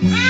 Mm-hmm.